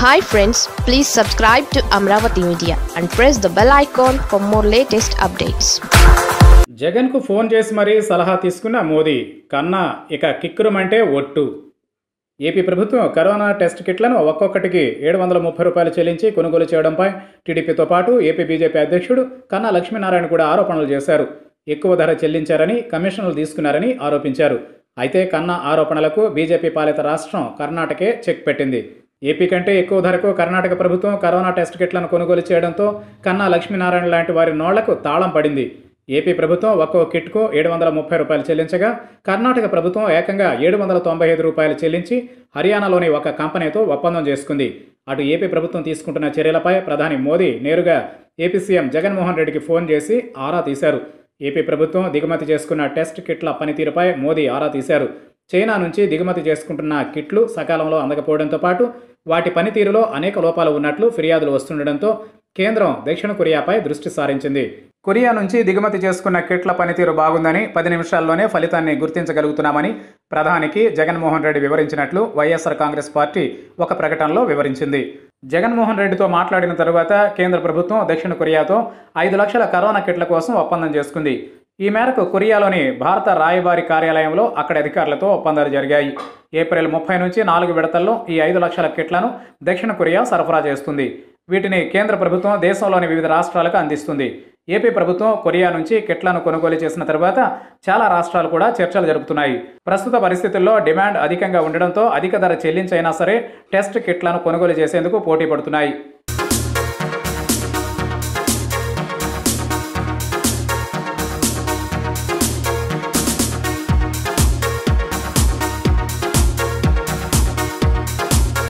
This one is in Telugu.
Hi friends please subscribe to Amaravati media and press the bell icon for more latest updates జగన్కు ఫోన్ చేసి మరీ సలహా తీసుకున్న మోదీ కన్నా ఇక కిక్కురమంటే ఒట్టు. ఏపీ ప్రభుత్వం కరోనా టెస్ట్ కిట్లను ఒక్కొక్కటికి ఏడు వందల ముప్పై రూపాయలు చెల్లించి కొనుగోలు చేయడంపై టీడీపీతో పాటు ఏపీ బీజేపీ అధ్యక్షుడు కన్నా లక్ష్మీనారాయణ కూడా ఆరోపణలు చేశారు. ఎక్కువ ధర చెల్లించారని కమిషన్లు తీసుకున్నారని ఆరోపించారు. అయితే కన్నా ఆరోపణలకు బీజేపీ పాలిత రాష్ట్రం కర్ణాటకే చెక్ పెట్టింది. ఏపీ కంటే ఎక్కువ ధరకు కర్ణాటక ప్రభుత్వం కరోనా టెస్ట్ కిట్లను కొనుగోలు చేయడంతో కన్నా లక్ష్మీనారాయణ లాంటి వారి నోళ్ళకు తాళం పడింది. ఏపీ ప్రభుత్వం ఒక్కో కిట్కు ఏడు వందల ముప్పై రూపాయలు చెల్లించగా కర్ణాటక ప్రభుత్వం ఏకంగా ఏడు వందల తొంభై ఐదు రూపాయలు చెల్లించి హర్యానాలోని ఒక కంపెనీతో ఒప్పందం చేసుకుంది. అటు ఏపీ ప్రభుత్వం తీసుకుంటున్న చర్యలపై ప్రధాని మోదీ నేరుగా ఏపీ సీఎం జగన్మోహన్ రెడ్డికి ఫోన్ చేసి ఆరా తీశారు. ఏపీ ప్రభుత్వం దిగుమతి చేసుకున్న టెస్ట్ కిట్ల పనితీరుపై మోదీ ఆరా తీశారు. చైనా నుంచి దిగుమతి చేసుకుంటున్న కిట్లు సకాలంలో అందకపోవడంతో పాటు వాటి పనితీరులో అనేక లోపాలు ఉన్నట్లు ఫిర్యాదులు వస్తుండటంతో కేంద్రం దక్షిణ కొరియాపై దృష్టి సారించింది. కొరియా నుంచి దిగుమతి చేసుకున్న కిట్ల పనితీరు బాగుందని పది నిమిషాల్లోనే ఫలితాన్ని గుర్తించగలుగుతున్నామని ప్రధానికి జగన్మోహన్ రెడ్డి వివరించినట్లు వైఎస్ఆర్ కాంగ్రెస్ పార్టీ ఒక ప్రకటనలో వివరించింది. జగన్మోహన్ రెడ్డితో మాట్లాడిన తరువాత కేంద్ర ప్రభుత్వం దక్షిణ కొరియాతో ఐదు లక్షల కరోనా కిట్ల కోసం ఒప్పందం చేసుకుంది. ఈ మేరకు కొరియాలోని భారత రాయబారి కార్యాలయంలో అక్కడి అధికారులతో ఒప్పందాలు జరిగాయి. ఏప్రిల్ ముప్పై నుంచి నాలుగు విడతల్లో ఈ ఐదు లక్షల కిట్లను దక్షిణ కొరియా సరఫరా చేస్తుంది. వీటిని కేంద్ర ప్రభుత్వం దేశంలోని వివిధ రాష్ట్రాలకు అందిస్తుంది. ఏపీ ప్రభుత్వం కొరియా నుంచి కిట్లను కొనుగోలు చేసిన తర్వాత చాలా రాష్ట్రాలు కూడా చర్చలు జరుపుతున్నాయి. ప్రస్తుత పరిస్థితుల్లో డిమాండ్ అధికంగా ఉండడంతో అధిక ధర చెల్లించైనా సరే టెస్ట్ కిట్లను కొనుగోలు చేసేందుకు పోటీ పడుతున్నాయి.